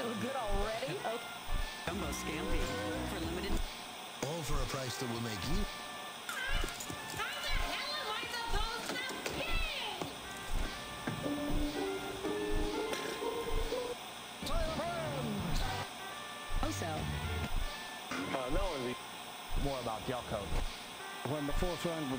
so good already? Okay. Jumbo Scampi for limited. All for a price that will make you How the hell am I supposed to pay? Oso. Uh, no one more about Yelko. When the fourth round